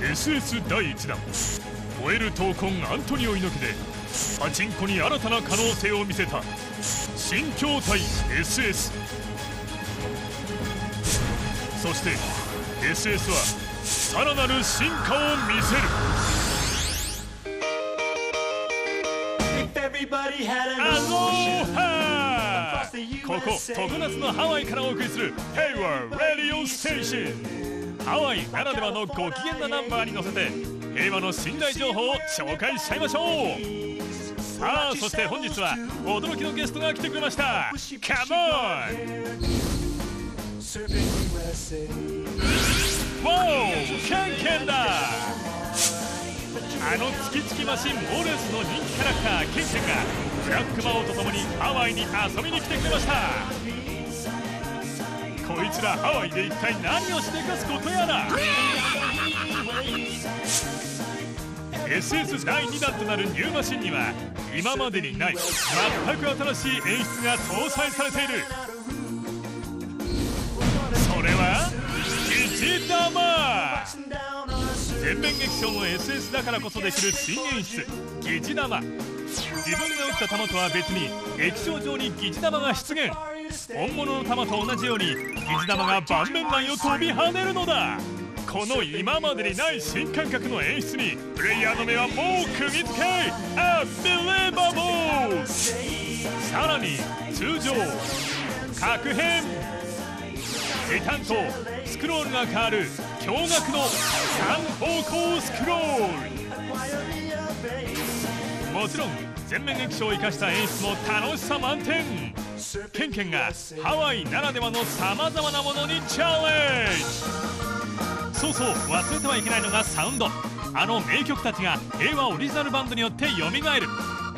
SS 第1弾。燃える闘魂アントニオ猪木でパチンコに新たな可能性を見せた。新筐体 SS そして SS はさらなる進化を見せる。アロハここ常夏のハワイからお送りする平和ラハワイならではのご機嫌なナンバーに乗せて平和の信頼情報を紹介しちゃいましょう。さあそして本日は驚きのゲストが来てくれました。カモンわおケンケンだ。あのチキチキマシンモーレスの人気キャラクターケンケンがブラック魔王と共にハワイに遊びに来てくれました。こいつらハワイで一体何をしでかすことやら。SS 第2弾となるニューマシンには今までにない全く新しい演出が搭載されている。それは全面劇場の SS だからこそできる新演出疑似玉。自分が打った球とは別に液晶上に疑似玉が出現。本物の球と同じように疑似玉が盤面内を飛び跳ねるのだ。この今までにない新感覚の演出にプレイヤーの目はもう釘付けアビレバボー!さらに通常確変時短とスクロールが変わる驚愕の3方向スクロール。もちろん全面液晶を生かした演出も楽しさ満点。ケンケンがハワイならではのさまざまなものにチャレンジ。そうそう忘れてはいけないのがサウンド。あの名曲たちが平和オリジナルバンドによって蘇る。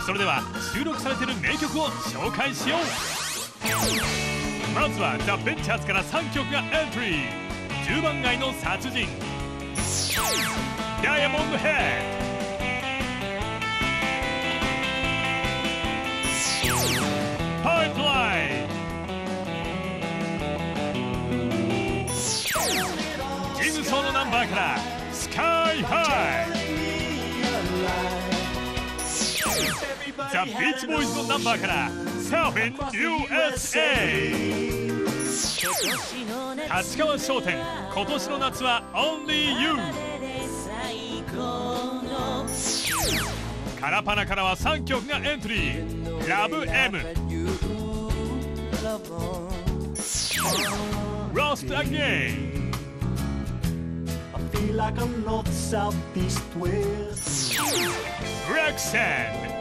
それでは収録されてる名曲を紹介しよう。まずはザ・ベンチャーズから3曲がエントリー。10番街の殺人。ダイヤモンドヘッド。ジグソーのナンバーからスカイハイ。ザ・ビーチボーイズのナンバーからサーフィン USA 立川商店今年の夏は Only You カラパナからは3曲がエントリー。ラブ M Lost Again feel like I'm north, south, east, west. Roxanne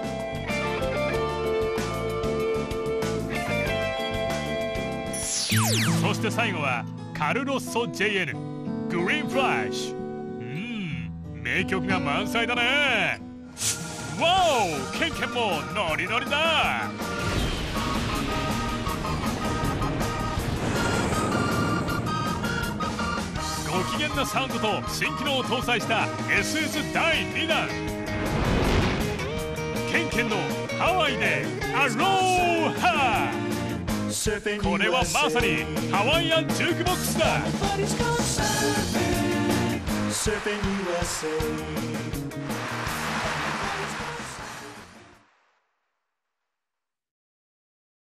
そして最後はカルロッソ JN グリーンフラッシュうん名曲が満載だねわおケンケンもノリノリだなサウンドと新機能を搭載した SS 第2弾。ケンケンのハワイでアローハ。これはまさにハワイアンジュークボックスだ。